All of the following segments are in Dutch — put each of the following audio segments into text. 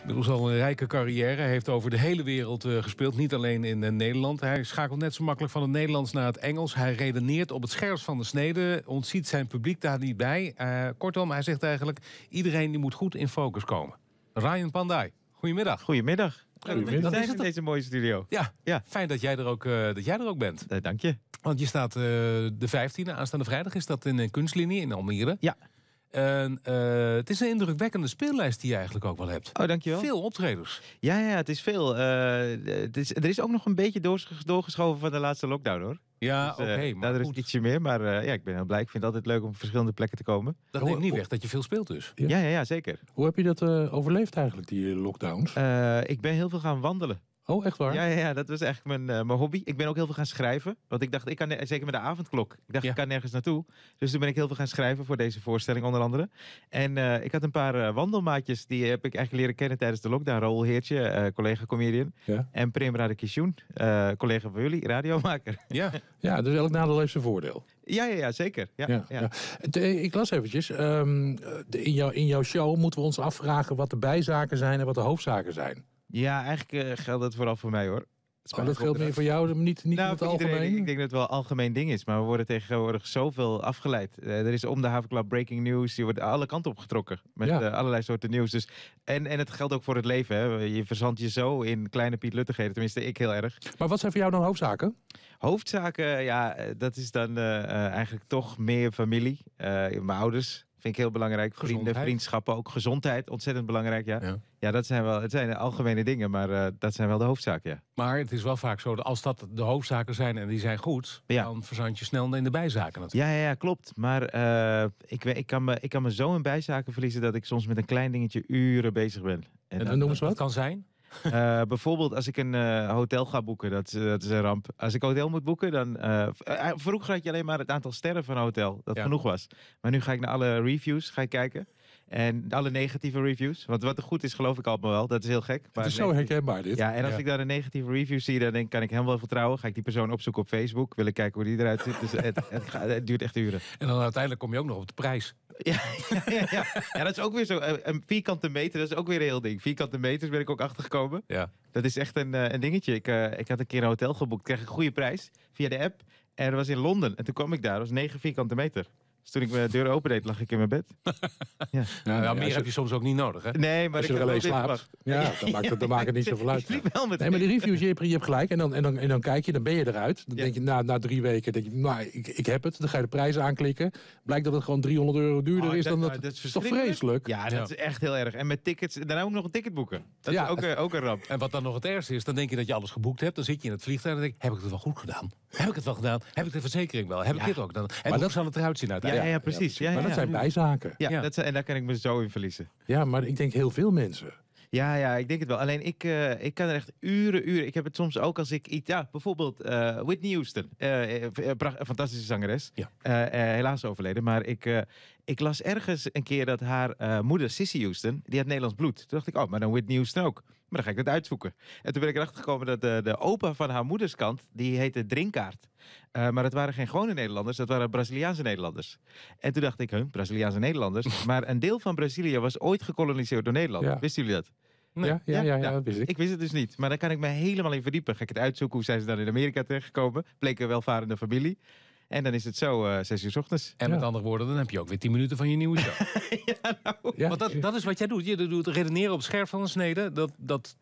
Inmiddels al een rijke carrière. Hij heeft over de hele wereld uh, gespeeld, niet alleen in uh, Nederland. Hij schakelt net zo makkelijk van het Nederlands naar het Engels. Hij redeneert op het scherpst van de snede. Ontziet zijn publiek daar niet bij. Uh, kortom, hij zegt eigenlijk... iedereen die moet goed in focus komen. Ryan Pandai, goedemiddag. Goedemiddag. Goedemiddag. Dat is in deze mooie studio. Ja, ja. fijn dat jij er ook, dat jij er ook bent. dank je. Want je staat de 15e, aanstaande vrijdag, is dat in een kunstlinie in Almere. Ja. En, uh, het is een indrukwekkende speellijst die je eigenlijk ook wel hebt. Oh, dankjewel. Veel optredens. Ja, ja het is veel. Uh, het is, er is ook nog een beetje doorgeschoven van de laatste lockdown hoor. Ja, dus, uh, oké. Okay, maar nou, er is ietsje meer, maar ja, ik ben heel blij. Ik vind het altijd leuk om op verschillende plekken te komen. Dat neemt niet weg dat je veel speelt dus. Ja, ja, ja, ja zeker. Hoe heb je dat overleefd eigenlijk, die lockdowns? ik ben heel veel gaan wandelen. Oh, echt waar? Ja, ja, ja dat was eigenlijk mijn, uh, mijn hobby. Ik ben ook heel veel gaan schrijven. Want ik dacht, ik kan, zeker met de avondklok. Ik dacht, Ja. ik kan nergens naartoe. Dus toen ben ik heel veel gaan schrijven voor deze voorstelling onder andere. En uh, ik had een paar uh, wandelmaatjes. Die heb ik eigenlijk leren kennen tijdens de lockdown. Raoul Heertje, collega comedian. Ja. En Prem Radekishun, collega van jullie, radiomaker. Ja. ja, dus elk nadeel heeft zijn voordeel. Ja, ja, ja zeker. Ja, ja. ja. De, ik las eventjes. Um, de, in, jou, in jouw show moeten we ons afvragen wat de bijzaken zijn en wat de hoofdzaken zijn. Ja, eigenlijk geldt dat vooral voor mij hoor. Maar dat geldt meer voor jou, niet, niet nou, in het voor iedereen, algemeen? Ik denk dat het wel een algemeen ding is. Maar we worden tegenwoordig zoveel afgeleid. Uh, er is om de havenklap breaking news. Je wordt alle kanten op getrokken. Met Ja. uh, allerlei soorten nieuws. Dus, en, en het geldt ook voor het leven. Hè. Je verzandt je zo in kleine Piet Luttigheden. Tenminste, ik heel erg. Maar wat zijn voor jou dan hoofdzaken? Hoofdzaken, ja, eh, dat is dan uh, eigenlijk toch meer familie. Mijn ouders vind ik heel belangrijk. Vrienden, Gezondheid. vriendschappen, ook gezondheid. Ontzettend belangrijk, ja. Ja. Ja, dat zijn wel het zijn algemene dingen. Maar uh, dat zijn wel de hoofdzaken, ja. Maar het is wel vaak zo dat als dat de hoofdzaken zijn en die zijn goed, Ja. dan verzand je snel in de bijzaken natuurlijk. Ja, ja, ja klopt. Maar uh, ik, ik, kan me, ik kan me zo in bijzaken verliezen dat ik soms met een klein dingetje uren bezig ben. En dat- dan noem eens Dat wat. kan zijn. eh, bijvoorbeeld als ik een eh, hotel ga boeken, dat, is- dat is een ramp. Als ik een hotel moet boeken, dan... eh, eh, vroeger had je alleen maar het aantal sterren van een hotel, dat Ja. genoeg was. Maar nu ga ik naar alle reviews ga ik kijken. En alle negatieve reviews. Want wat er goed is, geloof ik allemaal wel. Dat is heel gek. Het Maar is zo herkenbaar dit. Ja, en als Ja. ik dan een negatieve review zie, dan denk, kan ik hem wel vertrouwen. Ga ik die persoon opzoeken op Facebook. Wil ik kijken hoe die eruit ziet. Dus het, het, het duurt echt uren. En dan uiteindelijk kom je ook nog op de prijs. Ja, ja, ja, ja. ja, dat is ook weer zo. eh, Een vierkante meter, dat is ook weer een heel ding. Vierkante meters ben ik ook achtergekomen. Ja. Dat is echt een, eh, een dingetje. Ik, eh, ik had een keer een hotel geboekt, kreeg een goede prijs via de app. En dat was in Londen. En toen kwam ik daar, dat was 9 vierkante meter. Dus toen ik mijn deur opendeed, lag ik in mijn bed. Ja. Nou, meer heb je soms ook niet nodig, hè? Nee, maar Als je ik er alleen slaapt. Ja, dan maakt het, dan maakt het niet zoveel uit. Ik wel met Nee, maar die reviews, je hebt, je hebt gelijk. En dan, en, dan, en dan kijk je, dan ben je eruit. Dan Ja. denk je na, na drie weken, denk je, nou, ik, ik heb het. Dan ga je de prijs aanklikken. Blijkt dat het gewoon 300 euro duurder Oh, is dan dat- dat. dat is toch verschrikkelijk. vreselijk? Ja, dat Ja. is echt heel erg. En met tickets, daarna ik nog een ticket boeken. Dat Ja. is ook, ook een ramp. En wat dan nog het ergste is, dan denk je dat je alles geboekt hebt. Dan zit je in het vliegtuig en dan denk je, heb ik het wel goed gedaan? Heb ik het wel gedaan? Heb ik de verzekering wel? Heb ik dit ook dan? En Maar hoe dat- zal het eruit zien Ja, uiteindelijk? Ja, precies. Ja, Maar ja, dat zijn bijzaken. Ja, Ja. Dat zijn, en daar kan ik me zo in verliezen. Ja, maar ik denk heel veel mensen. Ja, ja, ik denk het wel. Alleen ik, eh, ik kan er echt uren, uren. Ik heb het soms ook als ik iets. Ja, bijvoorbeeld eh, Whitney Houston. Een fantastische zangeres. Ja. Eh, eh, helaas overleden. Maar ik, eh, ik las ergens een keer dat haar eh, moeder, Sissy Houston, die had Nederlands bloed. Toen dacht ik, oh, maar dan Whitney Houston ook. Maar dan ga ik dat uitzoeken. En toen ben ik erachter gekomen dat de, de opa van haar moederskant, die heette Drinkaart. Eh, maar dat waren geen gewone Nederlanders, dat waren Braziliaanse Nederlanders. En toen dacht ik, huh, Braziliaanse Nederlanders. maar een deel van Brazilië was ooit gekoloniseerd door Nederland. Ja. Wisten jullie dat? Nee. Ja, ja, ja, ja, nou, dat wist ik. Ik wist het dus niet. Maar daar kan ik me helemaal in verdiepen. Ga ik het uitzoeken. Hoe zijn ze dan in Amerika terechtgekomen? Bleek een welvarende familie. En dan is het zo eh zes uur 's ochtends. En met Ja. andere woorden, dan heb je ook weer 10 minuten van je nieuwe show. Ja, Want dat, dat is wat jij doet. Je doet redeneren op scherp van een snede. Dat, dat,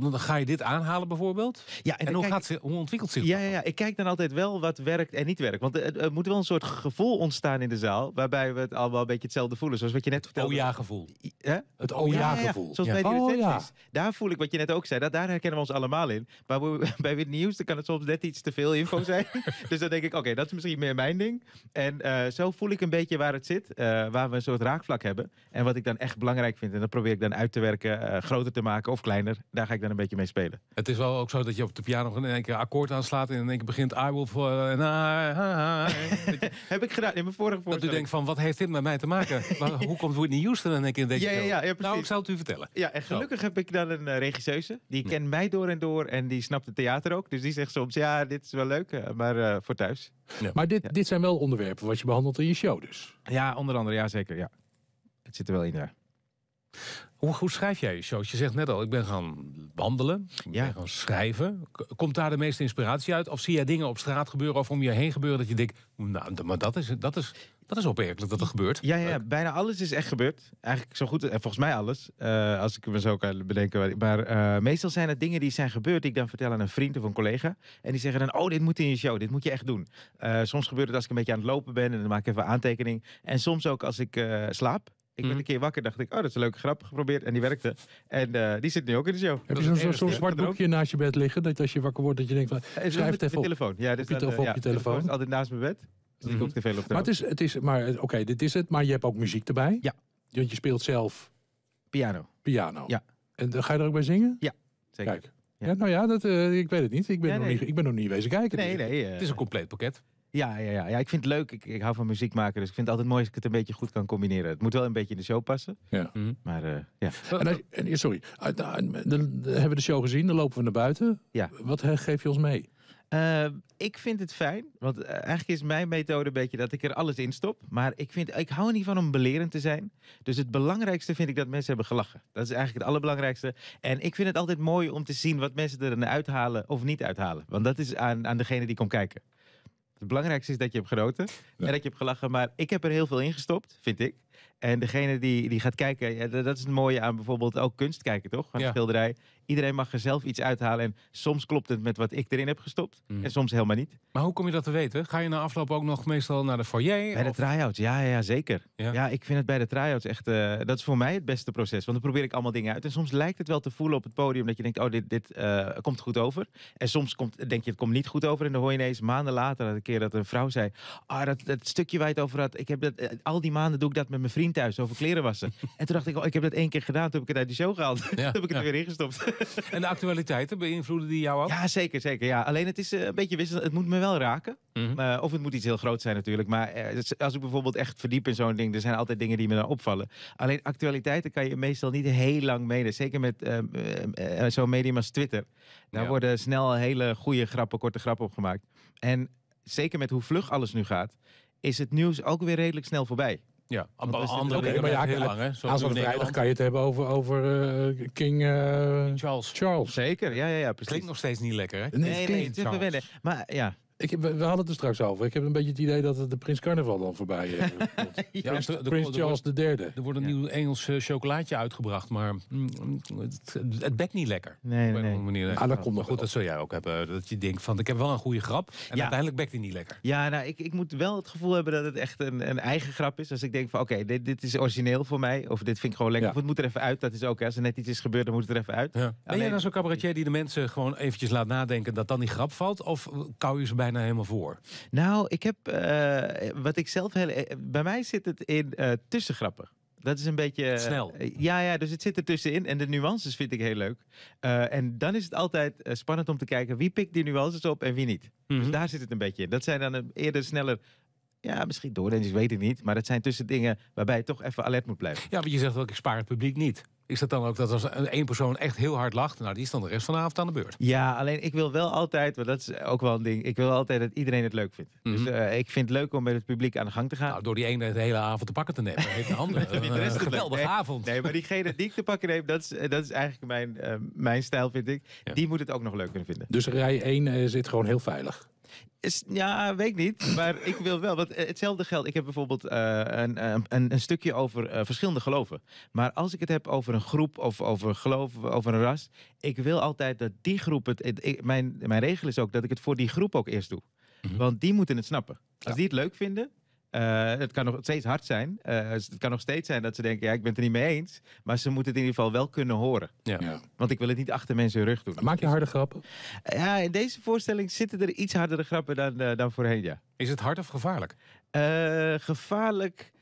dan, dan ga je dit aanhalen bijvoorbeeld. Ja, En, hoe, kijk- gaat, ze- hoe ontwikkelt zich Ja, dat? ja, ja, ik kijk dan altijd wel wat werkt en niet werkt. Want er, er moet wel een soort gevoel ontstaan in de zaal. Waarbij we het allemaal een beetje hetzelfde voelen. Zoals wat je net vertelde. Oh ja gevoel. Hè? Het oh ja Ja, gevoel. Zoals bij die Oh. Daar voel ik wat je net ook zei. Dat, daar herkennen we ons allemaal in. Maar bij- bij Whitney Houston kan het soms net iets te veel info zijn. dus dan denk ik, oké, dat is misschien meer mijn ding. En eh, zo voel ik een beetje waar het zit. eh, waar we een soort raakvlak hebben. En wat ik dan echt belangrijk vind. En dat probeer ik dan uit te werken. eh, groter te maken of kleiner. Daar ga ik dan een beetje mee spelen. Het is wel ook zo dat je op de piano in één keer akkoord aanslaat... en in één keer begint I will... For, en I- I- I- Heb ik gedaan in mijn vorige dat u denkt van, wat heeft dit met mij te maken? Maar hoe komt Whitney Houston in één keer in deze Ja, ja, ja, ja, nou, ik zal het u vertellen. Ja, en gelukkig heb ik dan een eh, regisseuse. Die kent mij door en door en die snapt het theater ook. Dus die zegt soms, ja, dit is wel leuk, eh, maar eh, voor thuis. Maar dit, Ja. dit zijn wel onderwerpen wat je behandelt in je show dus. Ja, onder andere, ja zeker, ja. Het zit er wel in, ja. Hoe, hoe schrijf jij je shows? Je zegt net al, ik ben gaan wandelen, ik Ja. ben gaan schrijven. Komt daar de meeste inspiratie uit? Of zie jij dingen op straat gebeuren of om je heen gebeuren dat je denkt, nou, maar dat is, dat is, dat is opmerkelijk dat er gebeurt. Ja, ja, bijna alles is echt gebeurd. Eigenlijk zo goed, en volgens mij alles. eh, als ik me zo kan bedenken. Maar eh, meestal zijn het dingen die zijn gebeurd, die ik dan vertel aan een vriend of een collega. En die zeggen dan, oh, dit moet in je show, dit moet je echt doen. Eh, soms gebeurt het als ik een beetje aan het lopen ben en dan maak ik even aantekening. En soms ook als ik slaap. Ik werd Mhm. een keer wakker, dacht ik, oh, dat is een leuke grap geprobeerd. En die werkte. En eh, die zit nu ook in de show. Heb je is zo'n zo'n zwart ja. boekje naast je bed liggen? Dat als je wakker wordt, dat je denkt van... Eh, Schrijf het even op. telefoon. Ja, dus Op je dan, eh, op ja, je telefoon. is altijd naast mijn bed. Dus ik Mhm. ook te veel op de Maar het is, het is, maar eh, oké, dit is het. Maar je hebt ook muziek erbij. Ja. Want je speelt zelf piano. piano. Ja. En dan ga je er ook bij zingen? Zeker. Kijk. Ja. Ja. nou ja, dat, eh, ik weet het niet. Ik ben, Ja, nog nee. niet. ik ben nog niet wezen kijken. Nee, dus- nee. eh, Het is een compleet pakket. Ja, ja, ja, ja, ik vind het leuk. Ik, ik hou van muziek maken, dus ik vind het altijd mooi als ik het een beetje goed kan combineren. Het moet wel een beetje in de show passen. Ja. Mhm. Maar eh, ja. En als- en, sorry, nou, dan dan hebben we de show gezien, dan lopen we naar buiten. Ja. Wat eh, geef je ons mee? Eh, ik vind het fijn, want eigenlijk is mijn methode een beetje dat ik er alles in stop. Maar ik, vind, ik hou er niet van om belerend te zijn. Dus het belangrijkste vind ik dat mensen hebben gelachen. Dat is eigenlijk het allerbelangrijkste. En ik vind het altijd mooi om te zien wat mensen er uithalen of niet uithalen. Want dat is aan, aan degene die komt kijken. Het belangrijkste is dat je hebt genoten en dat je hebt gelachen. Maar ik heb er heel veel in gestopt, vind ik. En degene die, die gaat kijken, ja, dat is het mooie aan bijvoorbeeld ook kunst kijken, toch? Aan Ja. schilderij. Iedereen mag er zelf iets uithalen. En soms klopt het met wat ik erin heb gestopt. Mhm. En soms helemaal niet. Maar hoe kom je dat te weten? Ga je na afloop ook nog meestal naar de foyer? Bij de try-outs, ja, ja, zeker. Ja? Ja. ik vind het bij de try-outs echt... eh, dat is voor mij het beste proces. Want dan probeer ik allemaal dingen uit. En soms lijkt het wel te voelen op het podium... dat je denkt, oh, dit, dit eh, komt goed over. En soms komt, denk je, het komt niet goed over. En dan hoor je ineens maanden later dat een keer dat een vrouw zei... ah, dat, dat stukje waar je het over had... Ik heb dat, eh, al die maanden doe ik dat met mijn vriend thuis, over kleren wassen. en toen dacht ik, oh, ik heb dat één keer gedaan. Toen heb ik het uit die show gehaald. toen heb ik het er weer ingestopt. En de actualiteiten, beïnvloeden die jou ook? ja, zeker, zeker. Ja. Alleen het is eh, een beetje wisselend. Het moet me wel raken. Mhm. Eh, of het moet iets heel groot zijn natuurlijk. Maar eh, als ik bijvoorbeeld echt verdiep in zo'n ding, er zijn altijd dingen die me dan opvallen. Alleen actualiteiten kan je meestal niet heel lang meenemen. Zeker met zo'n medium als Twitter. Daar Ja. worden snel hele goede grappen, korte grappen op gemaakt. En zeker met hoe vlug alles nu gaat, is het nieuws ook weer redelijk snel voorbij. Ja, andere er- dingen maar ja, heel lang, hè? Zoals Aanstaande vrijdag kan je het hebben over, over eh, King eh, Charles. Charles. Zeker, ja, ja, ja, precies. Klinkt nog steeds niet lekker, hè? Nee, Nee, het nee, klinkt- het is Charles. verwennen. Maar ja, Ik, heb- we we hadden het er straks over. Ik heb een beetje het idee dat het de Prins Carnaval dan voorbij eh, komt. Ja, Prins, er- er- Prins er- Charles de derde. Er wordt een Ja. nieuw Engels eh, chocolaatje uitgebracht, maar mm, het, het bekt niet lekker. nee, nee. manier. Ah, dat komt nog goed, dat zul jij ook hebben. Dat je denkt van, ik heb wel een goede grap. En Ja. uiteindelijk bekt hij niet lekker. Ja, nou, ik, ik moet wel het gevoel hebben dat het echt een, een eigen grap is. Als ik denk van, oké, dit, dit is origineel voor mij. Of dit vind ik gewoon lekker. Ja. Of het moet er even uit. Dat is ook, hè. als er net iets is gebeurd, dan moet het er even uit. Ben jij Alleen- dan zo'n cabaretier die de mensen gewoon eventjes laat nadenken dat dan die grap valt? Of kou je ze bijna helemaal voor? Nou, ik heb, eh, wat ik zelf heel... eh, Bij mij zit het in eh, tussengrappen. Dat is een beetje... Snel. ja, ja, dus het zit er tussenin. En de nuances vind ik heel leuk. En dan is het altijd spannend om te kijken wie pikt die nuances op en wie niet. Dus Mhm. daar zit het een beetje in. Dat zijn dan eerder sneller... Ja, misschien doordenkers, weet ik niet. Maar het zijn tussen dingen waarbij je toch even alert moet blijven. Ja, want je zegt ook, ik spaar het publiek niet. Is dat dan ook dat als een- één persoon echt heel hard lacht, nou die is dan de rest van de avond aan de beurt? Ja, alleen ik wil wel altijd, want dat is ook wel een ding, ik wil altijd dat iedereen het leuk vindt. Mhm. Dus eh, ik vind het leuk om met het publiek aan de gang te gaan. Nou, door die ene de hele avond te pakken te nemen, heeft de andere de een rest eh, het leuk. geweldige Nee, avond. Nee, maar diegene die ik te pakken neem, dat is, eh, dat is eigenlijk mijn, eh, mijn stijl, vind ik. Ja. Die moet het ook nog leuk kunnen vinden. Dus rij 1 zit gewoon heel veilig. Is, ja, weet ik niet. Maar ik wil wel. Want eh, hetzelfde geldt. Ik heb bijvoorbeeld eh, een, een, een, een stukje over eh, verschillende geloven. Maar als ik het heb over een groep of over geloof, over een ras. Ik wil altijd dat die groep het. ik- mijn, mijn regel is ook dat ik het voor die groep ook eerst doe. Mhm. Want die moeten het snappen. Als Ja. die het leuk vinden. Eh, het kan nog steeds hard zijn. eh, het kan nog steeds zijn dat ze denken: ja, ik ben het er niet mee eens. Maar ze moeten het in ieder geval wel kunnen horen. Ja. Ja. Want ik wil het niet achter mensen hun rug doen. Maak je harde grappen? Ja, in deze voorstelling zitten er iets hardere grappen dan, eh, dan voorheen, ja. Is het hard of gevaarlijk? Eh, gevaarlijk.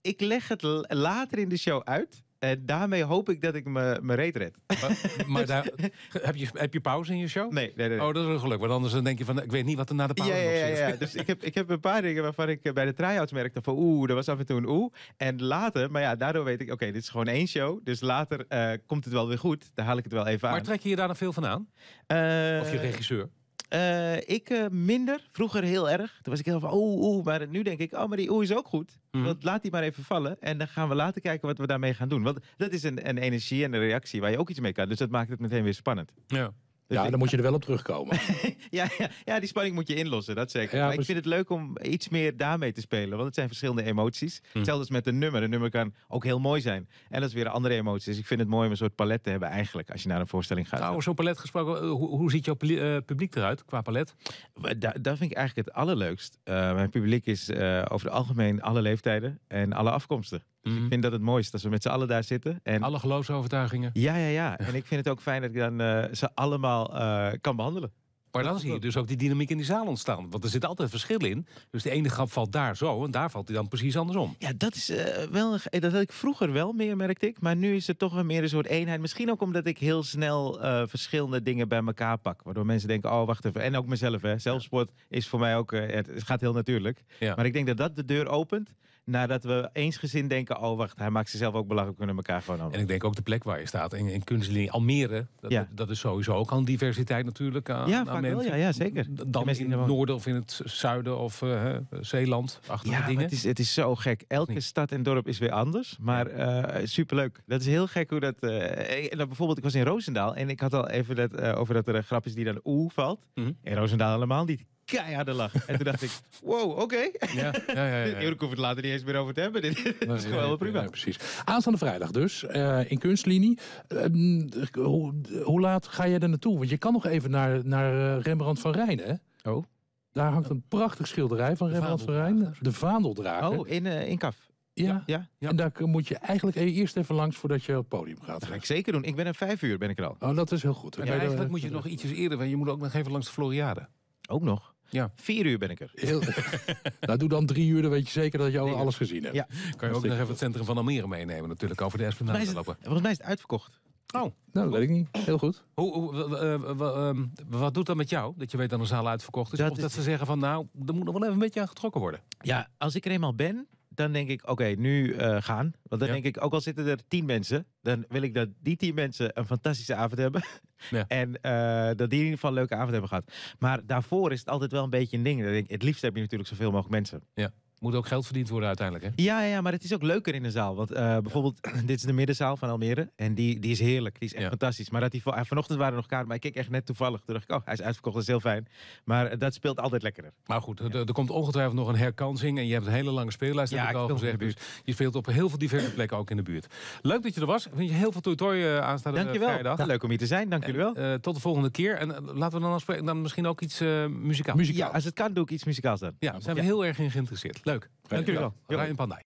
Ik leg het later in de show uit. En daarmee hoop ik dat ik me mijn reet red. Maar, maar daar, heb, je, heb je pauze in je show? Nee, nee, nee. Oh, dat is een geluk. Want anders dan denk je van, ik weet niet wat er na de pauze ja, ja, ja, nog zit. ja. Dus ik heb, ik heb een paar dingen waarvan ik eh, bij de try-outs merkte van oeh, er was af en toe een oeh. En later, maar ja, daardoor weet ik, oké, dit is gewoon één show. Dus later eh, komt het wel weer goed. Dan haal ik het wel even Maar aan. trek je je daar dan veel van aan? Eh, Of je regisseur? Eh, ik eh, minder. Vroeger heel erg. Toen was ik heel van oeh, oeh. Maar nu denk ik, oh, maar die oeh is ook goed. Mhm. Want laat die maar even vallen. En dan gaan we later kijken wat we daarmee gaan doen. Want dat is een, een energie en een reactie waar je ook iets mee kan. Dus dat maakt het meteen weer spannend. Ja. Dus ja, ik- dan moet je er wel op terugkomen. ja, ja, ja, die spanning moet je inlossen, dat zeker. Ja, maar ik vind het leuk om iets meer daarmee te spelen. Want het zijn verschillende emoties. Hm. Hetzelfde als met een nummer. Een nummer kan ook heel mooi zijn. En dat is weer een andere emotie. Dus ik vind het mooi om een soort palet te hebben eigenlijk. Als je naar een voorstelling gaat. Nou, zo'n palet gesproken, eh, hoe, hoe ziet jouw eh, publiek eruit qua palet? Da dat vind ik eigenlijk het allerleukst. Eh, mijn publiek is eh, over het algemeen alle leeftijden en alle afkomsten. Dus ik vind dat het mooiste als we met z'n allen daar zitten. En Alle geloofsovertuigingen. ja, ja, ja. En ik vind het ook fijn dat ik dan eh, ze allemaal eh, kan behandelen. Maar dan zie je dus ook die dynamiek in die zaal ontstaan. Want er zit altijd verschil in. Dus de ene grap valt daar zo en daar valt hij dan precies andersom. Ja, dat is eh, wel. Dat had ik vroeger wel meer, merkte ik. Maar nu is het toch wel meer een soort eenheid. Misschien ook omdat ik heel snel verschillende dingen bij elkaar pak. Waardoor mensen denken: oh, wacht even. En ook mezelf, hè. Zelfsport is voor mij ook. het gaat heel natuurlijk. Ja. Maar ik denk dat dat de deur opent. Nadat we eensgezind denken: oh, wacht, hij maakt zichzelf ook belachelijk. We kunnen elkaar gewoon En aan. ik denk ook de plek waar je staat. In, in kunstlinie Almere, dat, Ja. dat is sowieso ook al een diversiteit natuurlijk. Aan, Ja, aan vaak wel. Ja, ja, zeker. Dan in het noorden of in het zuiden of eh, Zeeland. Achtige Ja, dingen. het is, het is zo gek. Elke stad en dorp is weer anders. Maar eh, superleuk. Dat is heel gek hoe dat... eh, eh, nou, bijvoorbeeld, ik was in Roosendaal en ik had al even dat, eh, over dat er een grap is die dan oeh valt. Mhm. In Roosendaal helemaal niet. Keiharde lach. en toen dacht ik, wow, oké. Ja, ja, ja, ja, ja. Ik hoef het later niet eens meer over te hebben. Dit is gewoon wel prima. Ja, precies. Aanstaande vrijdag dus, eh, in kunstlinie. Ehm, hoe, hoe laat ga je er naartoe? Want je kan nog even naar, naar eh, Rembrandt van Rijn, hè? Oh. Daar hangt een prachtig schilderij van Rembrandt van Rijn. De vaandeldrager. Oh, in, eh, in Kaf. ja. Ja, Ja. En daar moet je eigenlijk e- eerst even langs voordat je op het podium gaat. dat ga ik zeker doen. Ik ben er vijf uur, ben ik er al. Oh, dat is heel goed. Ja, er- eigenlijk moet je nog ietsjes eerder, want je moet ook nog even langs de Floriade. Ook nog. Ja. Vier uur ben ik er. Heel... nou, doe dan drie uur, dan weet je zeker dat je al alles gezien hebt. Ja. Kan je ook nog even het centrum van Almere meenemen natuurlijk, over de Esplanade lopen. volgens mij is het uitverkocht. Oh, Nou, dat weet ik niet. Heel goed. hoe, hoe, eh, eh, ehm, wat doet dat met jou, dat je weet dat een zaal uitverkocht is? Dat of is- dat ze zeggen van, nou, er moet nog wel even een beetje aan getrokken worden. Ja, als ik er eenmaal ben, dan denk ik, oké, nu eh, gaan. Want dan Ja. denk ik, ook al zitten er tien mensen, dan wil ik dat die tien mensen een fantastische avond hebben. Ja. En eh, dat die in ieder geval een leuke avond hebben gehad. Maar daarvoor is het altijd wel een beetje een ding. Ik, het liefst heb je natuurlijk zoveel mogelijk mensen. Moet ook geld verdiend worden uiteindelijk, hè? Ja, ja, ja, maar het is ook leuker in een zaal. Want eh, bijvoorbeeld, dit is de middenzaal van Almere. En die, die is heerlijk. Die is echt Ja. fantastisch. Maar dat die, van- vanochtend waren er nog kaarten, maar ik keek echt net toevallig. Toen dacht ik, oh, hij is uitverkocht, dat is heel fijn. Maar eh, dat speelt altijd lekkerder. Maar goed, er, er komt ongetwijfeld nog een herkansing. En je hebt een hele lange speellijst, Ja, heb ik ik al gezegd. de Dus je speelt op heel veel diverse plekken ook in de buurt. Leuk dat je er was. Ik wens je heel veel toertooi eh, aanstaande Dankjewel. vrijdag. Leuk om hier te zijn, dank jullie wel. Eh, tot de volgende keer. En laten we dan dan misschien ook iets eh muzikaal. Muzikaal. Ja, als het kan, doe ik iets muzikaals dan. Ja, daar zijn we Ja. heel erg in geïnteresseerd. Leuk. Dank jullie wel. Ryan Pandai.